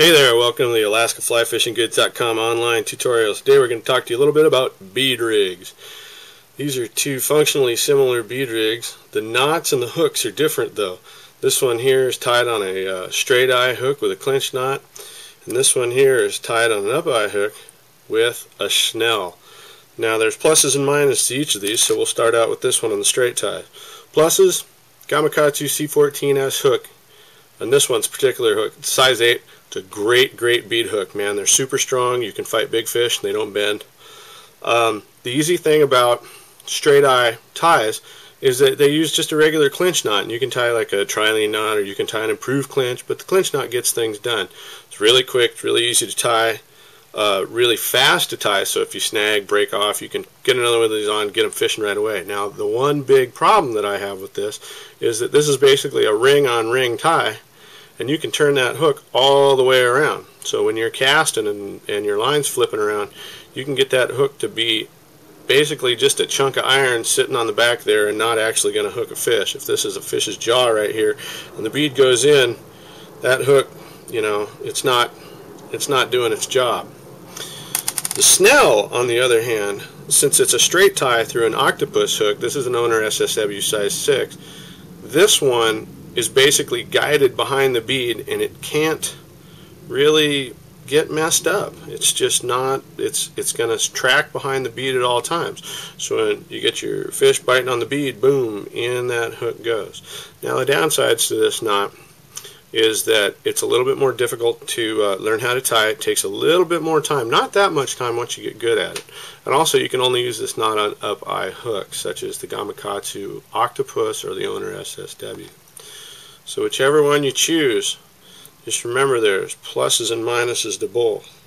Hey there, welcome to the AlaskaFlyFishingGoods.com online tutorials. Today we're going to talk to you a little bit about bead rigs. These are two functionally similar bead rigs. The knots and the hooks are different though. This one here is tied on a uh, straight eye hook with a clinch knot, and this one here is tied on an up eye hook with a Snell. Now there's pluses and minuses to each of these, so we'll start out with this one on the straight tie. Pluses, Gamakatsu C14S hook, and this one's particular hook, size 8, it's a great, great bead hook, man. They're super strong. You can fight big fish, and they don't bend. Um, the easy thing about straight eye ties is that they use just a regular clinch knot. And you can tie like a trilene knot, or you can tie an improved clinch, but the clinch knot gets things done. It's really quick, it's really easy to tie, uh, really fast to tie. So if you snag, break off, you can get another one of these on, get them fishing right away. Now, the one big problem that I have with this is that this is basically a ring on ring tie and you can turn that hook all the way around. So when you're casting and, and your line's flipping around, you can get that hook to be basically just a chunk of iron sitting on the back there and not actually going to hook a fish. If this is a fish's jaw right here and the bead goes in, that hook, you know, it's not it's not doing its job. The Snell, on the other hand, since it's a straight tie through an octopus hook, this is an owner SSW size 6, this one is basically guided behind the bead and it can't really get messed up. It's just not, it's it's going to track behind the bead at all times. So when you get your fish biting on the bead, boom, in that hook goes. Now the downsides to this knot is that it's a little bit more difficult to uh, learn how to tie. It takes a little bit more time, not that much time once you get good at it. And also you can only use this knot on up eye hooks, such as the Gamakatsu Octopus or the Owner SSW. So whichever one you choose, just remember there's pluses and minuses to both.